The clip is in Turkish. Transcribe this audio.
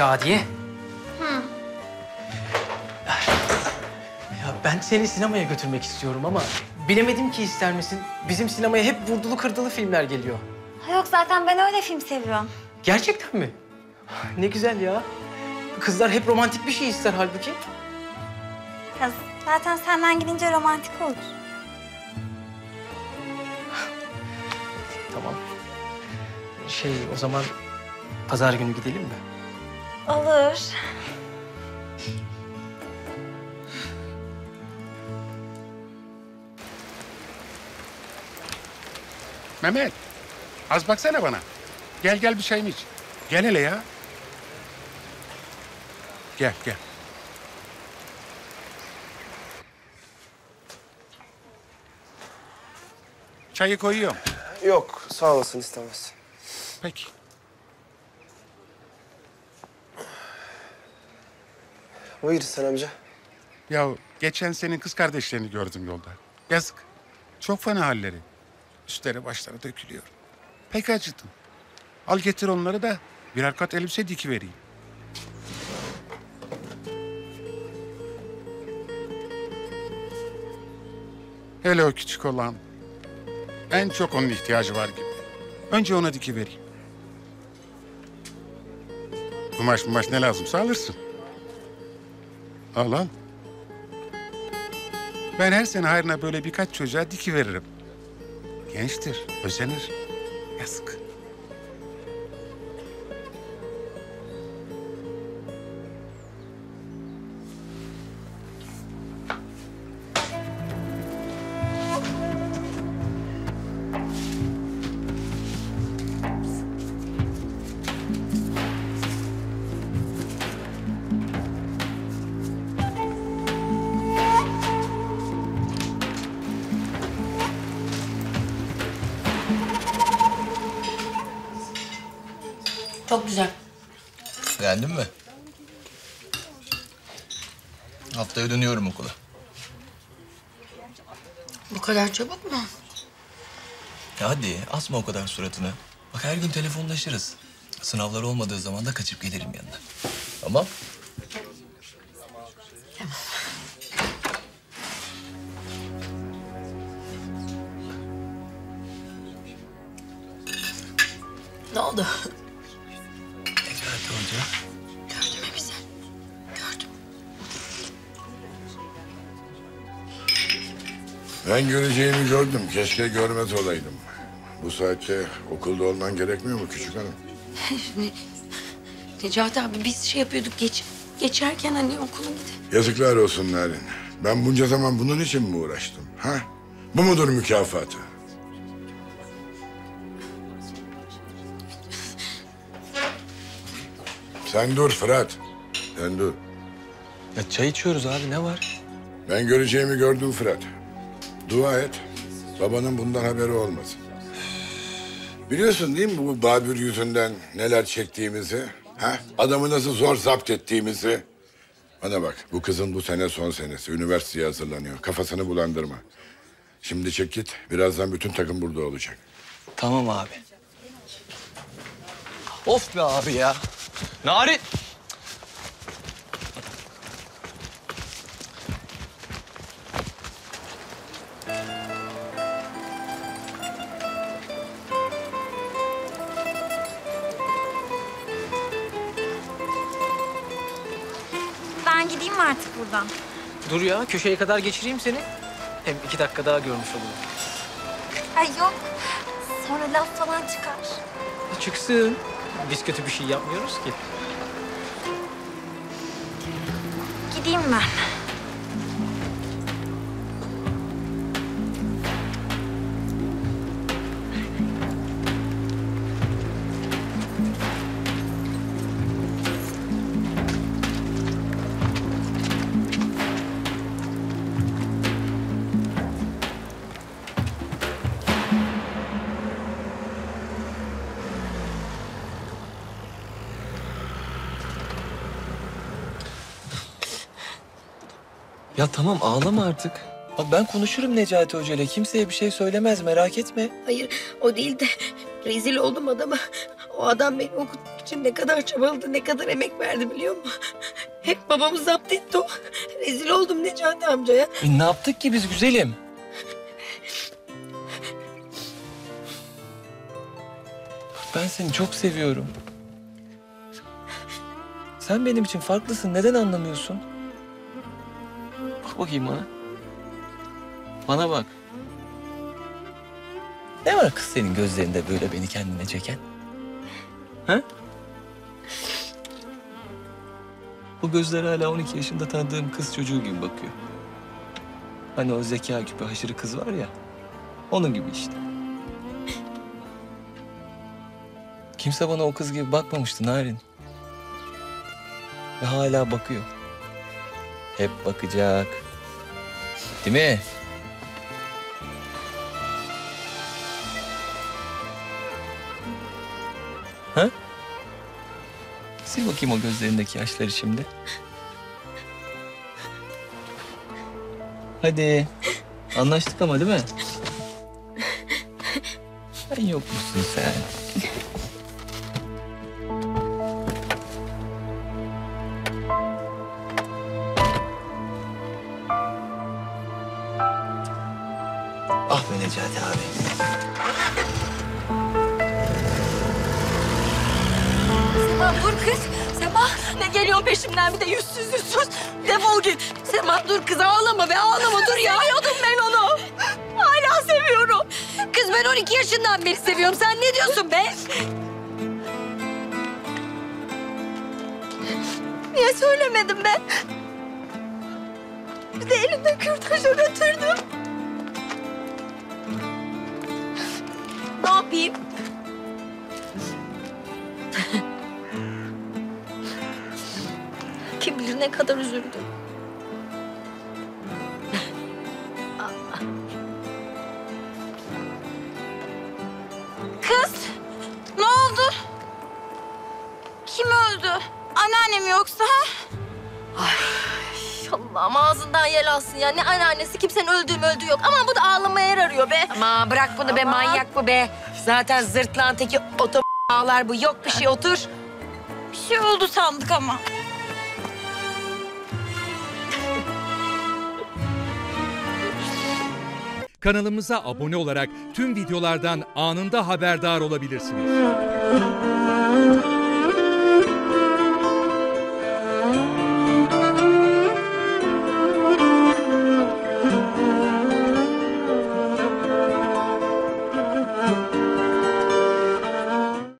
Şadiye. Ya ben seni sinemaya götürmek istiyorum ama bilemedim ki ister misin? Bizim sinemaya hep vurdulu kırdılı filmler geliyor. Yok zaten ben öyle film seviyorum. Gerçekten mi? Ne güzel ya. Kızlar hep romantik bir şey ister halbuki. Ya zaten senden gidince romantik olur. Tamam. Şey o zaman pazar günü gidelim mi? Olur. Mehmet, az baksana bana. Gel gel bir çayımı iç. Gel hele ya. Gel gel. Çayı koyuyorum. Yok, sağ olasın istemez. Peki. Buyur sen amca. Ya geçen senin kız kardeşlerini gördüm yolda. Yazık. Çok fena halleri. Üstleri başları dökülüyor. Pek acıdım. Al getir onları da birer kat elbise dikivereyim. Hele o küçük olan. En çok onun ihtiyacı var gibi. Önce ona dikivereyim. Kumaş kumaş ne lazımsa alırsın. Al al. Ben her sene hayrına böyle birkaç çocuğa diki veririm. Gençtir, özenir. Yazık. Çok güzel. Beğendin mi? Haftaya dönüyorum okula. Bu kadar çabuk mu? Ya hadi asma o kadar suratını. Bak her gün telefonlaşırız. Sınavlar olmadığı zaman da kaçıp gelirim yanına. Tamam. Ne oldu? Ben göreceğimi gördüm. Keşke görmez olaydım. Bu saatte okulda olman gerekmiyor mu küçük hanım? Ne- Necati abi biz şey yapıyorduk geç geçerken hani okula gidip. Yazıklar olsun Narin. Ben bunca zaman bunun için mi uğraştım? Ha? Bu mudur mükafatı? Sen dur Fırat. Sen dur. Ya çay içiyoruz abi ne var? Ben göreceğimi gördüm Fırat. Dua et. Babanın bundan haberi olmasın. Biliyorsun değil mi bu Babür yüzünden neler çektiğimizi? Ha? Adamı nasıl zor zapt ettiğimizi? Bana bak bu kızın bu sene son senesi. Üniversiteye hazırlanıyor. Kafasını bulandırma. Şimdi çek git. Birazdan bütün takım burada olacak. Tamam abi. Of be abi ya. Narin. Gideyim mi artık buradan? Dur ya köşeye kadar geçireyim seni. Hem iki dakika daha görmüş olurum. Ay yok. Sonra laf falan çıkar. Çıksın. Biz kötü bir şey yapmıyoruz ki. Gideyim ben. Ya tamam ağlama artık. Bak ben konuşurum Necati Hoca ile. Kimseye bir şey söylemez merak etme. Hayır o değil de rezil oldum adama. O adam beni okutmak için ne kadar çabaladı, ne kadar emek verdi biliyor musun? Hep babamı zapt etti o. Rezil oldum Necati amcaya. E, ne yaptık ki biz güzelim? Ben seni çok seviyorum. Sen benim için farklısın. Neden anlamıyorsun? Bak bakayım bana. Bana bak. Ne var kız senin gözlerinde böyle beni kendine çeken? Ha? Bu gözler hala 12 yaşında tanıdığım kız çocuğu gibi bakıyor. Hani o zeka küpü haşırı kız var ya. Onun gibi işte. Kimse bana o kız gibi bakmamıştı Narin. Ve hala bakıyor. Hep bakacak. Değil mi? Ha? Sil bakayım o gözlerindeki yaşları şimdi. Hadi. Anlaştık ama değil mi? Sen yok musun sen? Necati abi. Sema dur kız. Sema ne geliyorsun peşimden bir de yüzsüz yüzsüz. Defol git. Sema dur kız ağlama be ağlama dur ya. Seviyordum ben onu. Hala seviyorum. Kız ben 12 yaşından beri seviyorum. Sen ne diyorsun be? Niye söylemedim be? Bir de elimde kürtaja götürdüm. Ne yapayım? Kim bilir ne kadar üzüldüm. Kız, ne oldu? Kim öldü? Anneannem yoksa? Allah'ım ağzından yel alsın ya. Ne anneannesi kimsenin öldüğü mü öldüğü yok. Ama bu da ağlamaya yer arıyor be. Ama bırak bunu be Aman. manyak bu be. Zaten zırtlağın teki oto ağlar bu. Yok bir şey otur. Bir şey oldu sandık ama. Kanalımıza abone olarak tüm videolardan anında haberdar olabilirsiniz.